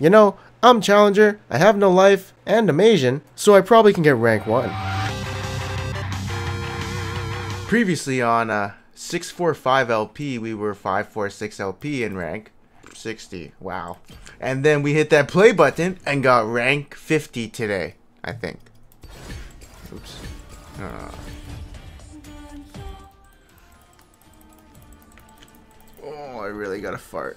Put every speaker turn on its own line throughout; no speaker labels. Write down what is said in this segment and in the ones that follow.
You know, I'm Challenger, I have no life, and I'm Asian, so I probably can get rank 1. Previously on uh, 645 LP, we were 546 LP in rank 60. Wow. And then we hit that play button and got rank 50 today, I think. Oops. Uh. Oh, I really gotta fart.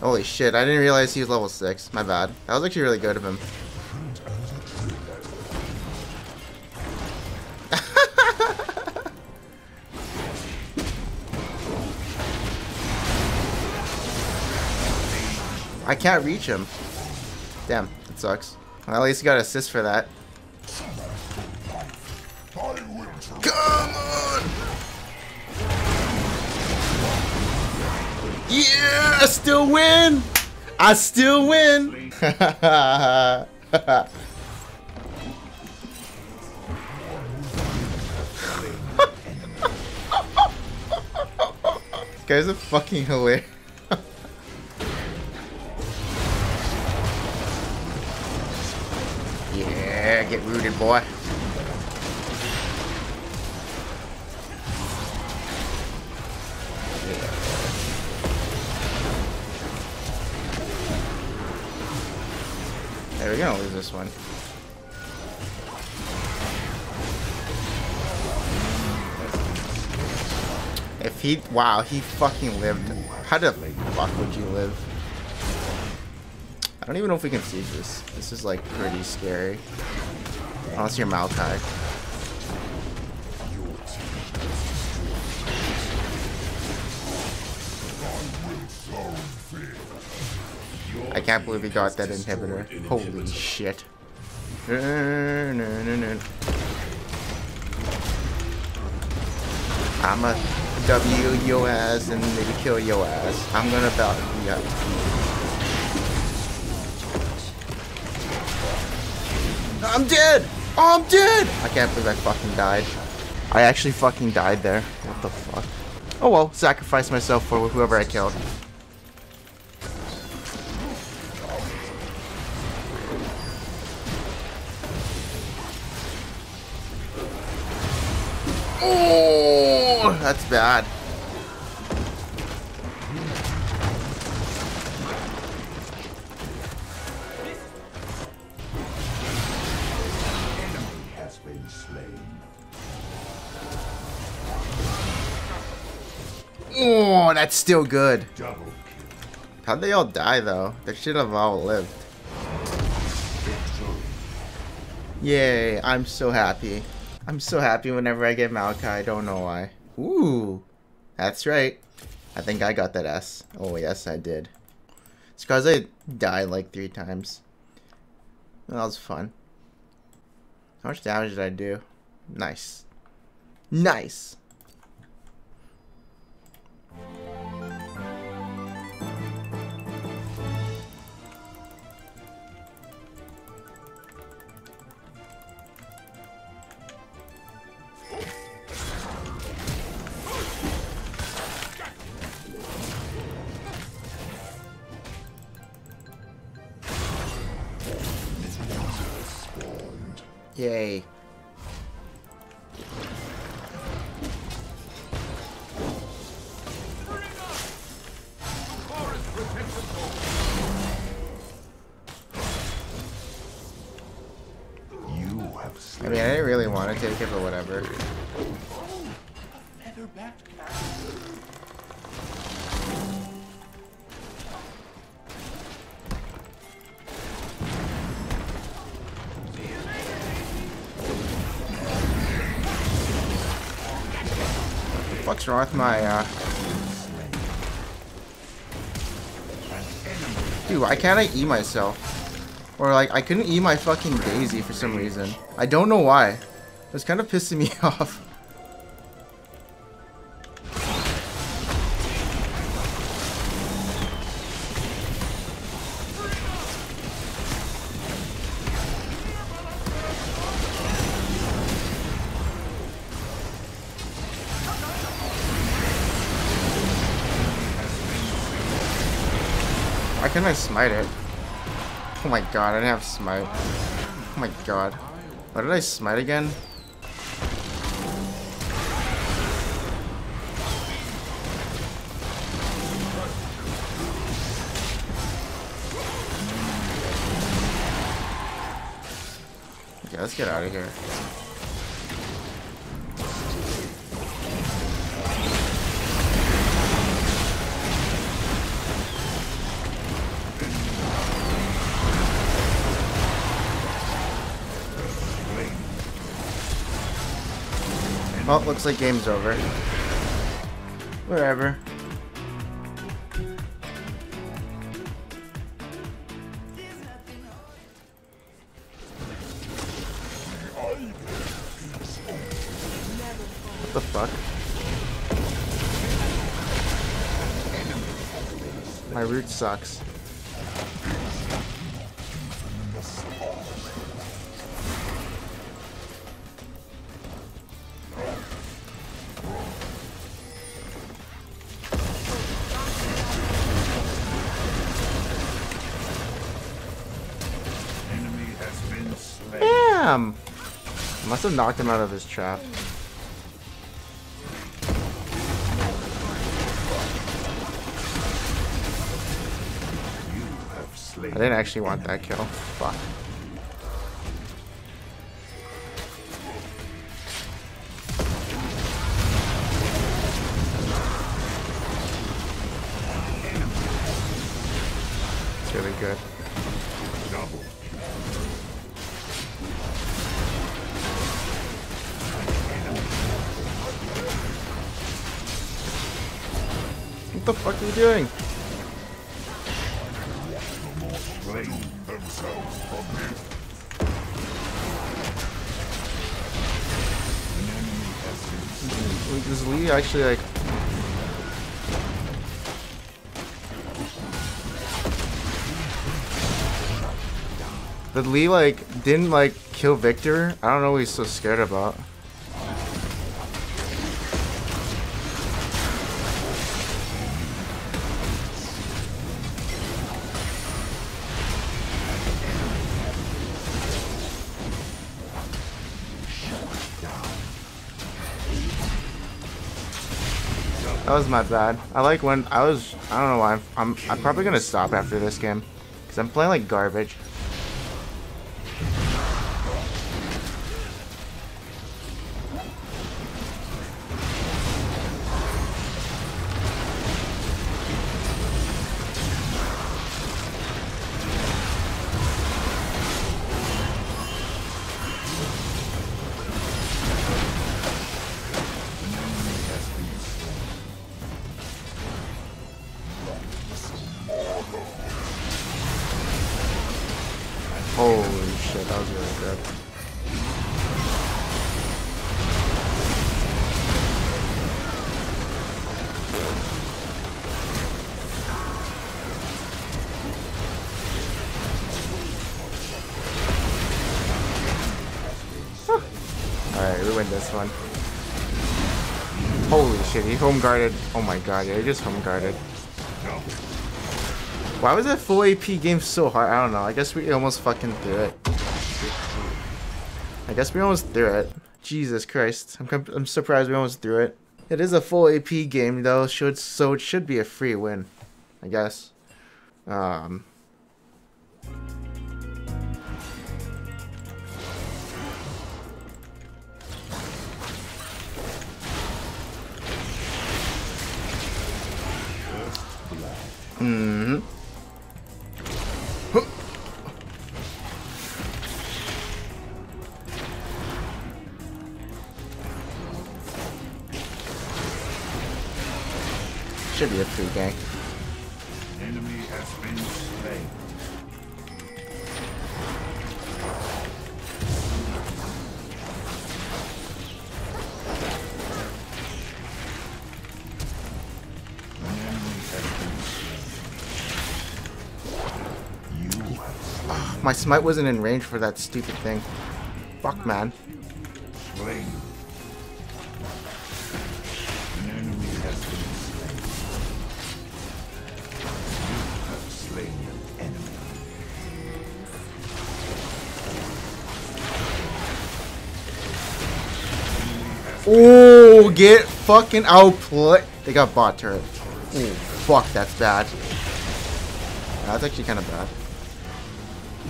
Holy shit, I didn't realize he was level 6. My bad. That was actually really good of him. I can't reach him. Damn, it sucks. Well, at least he got assist for that. Yeah, I still win! I still win! guy's a fucking hilarious. yeah, get rooted, boy. There we go, lose this one. If he, wow, he fucking lived. How the fuck would you live? I don't even know if we can see this. This is like pretty scary. Unless you're Maokai. I can't believe he got that inhibitor. Holy shit. I'm a W your ass and maybe kill your ass. I'm gonna about yeah. I'm dead! Oh, I'm dead! I can't believe I fucking died. I actually fucking died there. What the fuck? Oh well, sacrifice myself for whoever I killed. Oh, that's bad. Oh, that's still good. How'd they all die, though? They should have all lived. Yay, I'm so happy. I'm so happy whenever I get Maokai, I don't know why. Ooh, that's right. I think I got that S. Oh, yes, I did. It's because I died like three times. That was fun. How much damage did I do? Nice. Nice. Yay. I mean, I didn't really want to take it, but whatever. What's wrong with my, uh... Dude, why can't I eat myself? Or like, I couldn't eat my fucking Daisy for some reason. I don't know why. It was kind of pissing me off. I smite it? Oh my god, I didn't have smite. Oh my god. Why did I smite again? Okay, let's get out of here. Oh, well, looks like game's over. Wherever. What the fuck? My root sucks. Damn! Must have knocked him out of his trap.
You have slain.
I didn't actually want that kill. Fuck. The fuck are you doing? Does Lee actually like... Did Lee like didn't like kill Viktor? I don't know what he's so scared about. That was my bad. I like when I was. I don't know why. I'm. I'm, I'm probably gonna stop after this game, cause I'm playing like garbage. We win this one. Holy shit, he home guarded. Oh my god, yeah, he just home guarded. Why was that full AP game so hard? I don't know. I guess we almost fucking threw it. I guess we almost threw it. Jesus Christ. I'm, I'm surprised we almost threw it. It is a full AP game though, should so it should be a free win. I guess. Um Mm-hmm. My smite wasn't in range for that stupid thing. Fuck, man. Oh, get fucking output. They got bot turret. Fuck, that's bad. That's actually kind of bad. Oh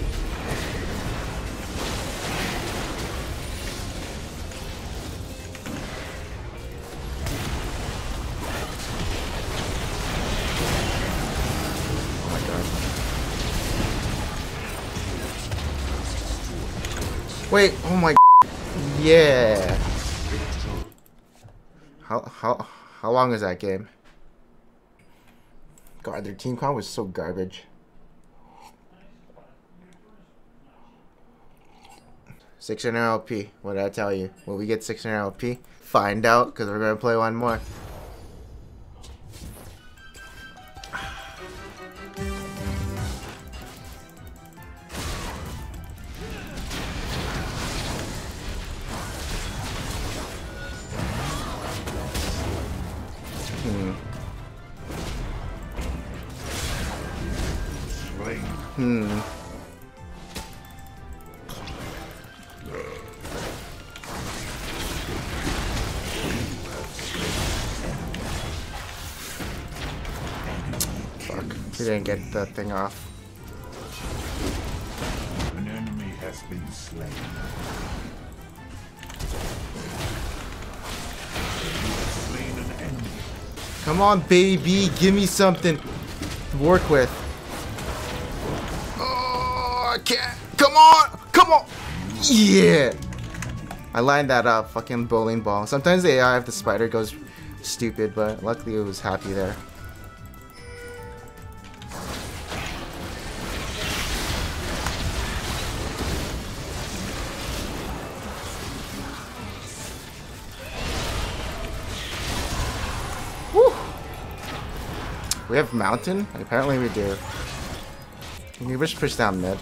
my god. Wait, oh my yeah. How how how long is that game? God, their team comp was so garbage. Six hundred LP. What did I tell you? Will we get six hundred LP? Find out, because we're gonna play one more. Fuck. He didn't get the thing off.
An enemy has been slain. Slain an enemy.
Come on, baby. Give me something to work with. Oh, I can't. Come on. Come on. Yeah. I lined that up. Fucking bowling ball. Sometimes the AI of the spider goes stupid, but luckily it was happy there. We have mountain? Apparently we do. Can you just push down mid?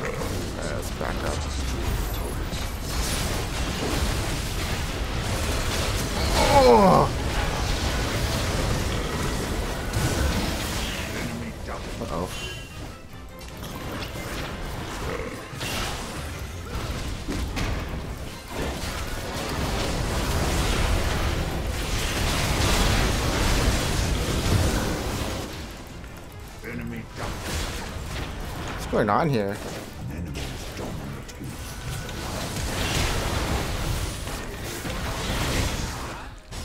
Alright, let's back up. Oh!
Enemy double.
Going on here?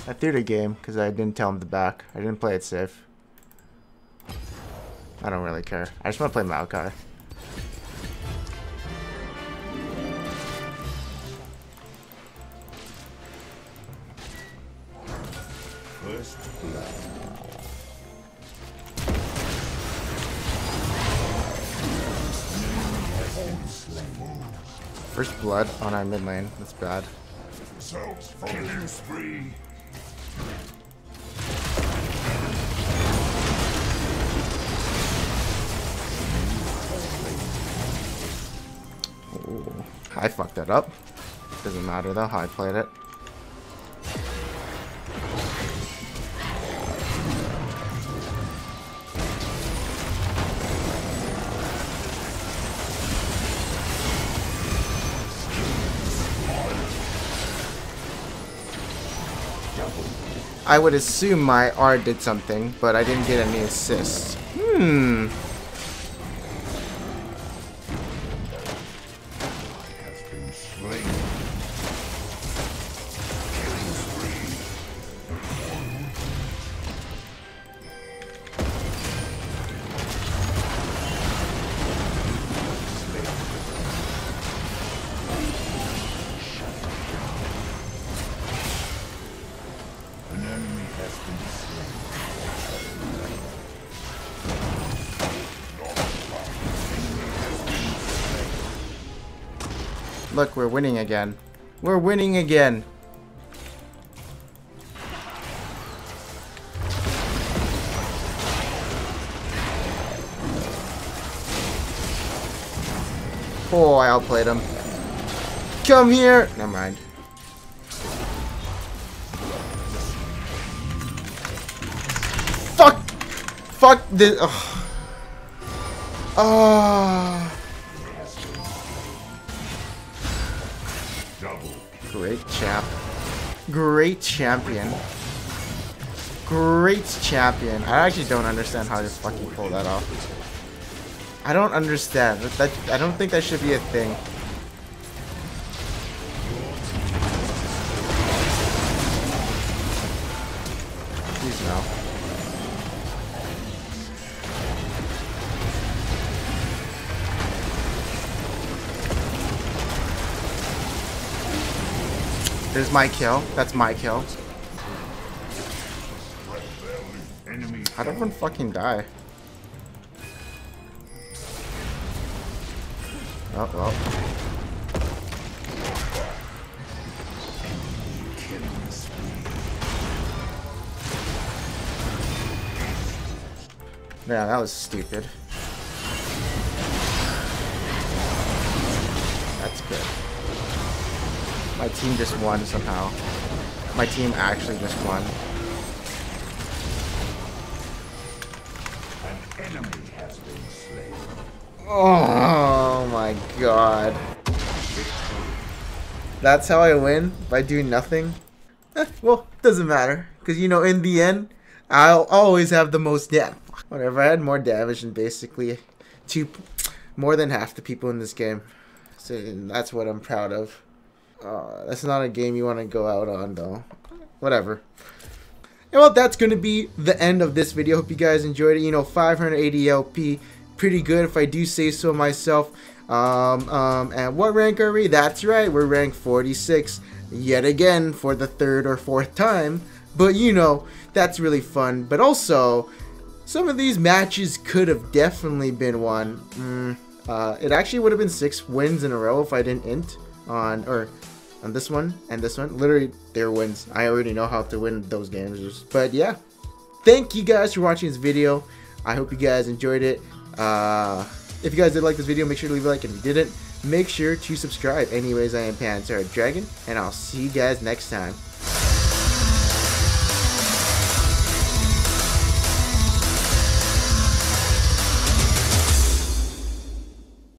I threw the game because I didn't tell him to back. I didn't play it safe. I don't really care. I just want to play Maokai.
First blood
on our mid lane. That's bad. Ooh. I fucked that up. Doesn't matter though how I played it. I would assume my R did something, but I didn't get any assists. Hmm. Look, we're winning again. We're winning again. Oh, I outplayed him. Come here! Never mind. Fuck! Fuck this. Oh. Great champ. Great champion. Great champion. I actually don't understand how to fucking pull that off. I don't understand. That, that I don't think that should be a thing. There's my kill. That's my kill. How did everyone fucking die? Oh, well. Yeah, that was stupid. That's good. My team just won somehow. My team actually just won. Oh my god. That's how I win? By doing nothing? Eh, well, doesn't matter. Because, you know, in the end, I'll always have the most damage. Whatever, I had more damage than basically two, more than half the people in this game. So that's what I'm proud of. Uh, that's not a game you want to go out on, though. Whatever. And well, that's going to be the end of this video. Hope you guys enjoyed it. You know, 580 LP pretty good if I do say so myself. Um, um, and what rank are we? That's right, we're ranked 46 yet again for the third or fourth time. But you know, that's really fun. But also, some of these matches could have definitely been won. Mm, uh, it actually would have been six wins in a row if I didn't int on, or on this one and this one. Literally, they're wins. I already know how to win those games. But yeah, thank you guys for watching this video. I hope you guys enjoyed it. Uh, if you guys did like this video, make sure to leave a like. If you didn't, make sure to subscribe. Anyways, I am Pants are Dragon, and I'll see you guys next time.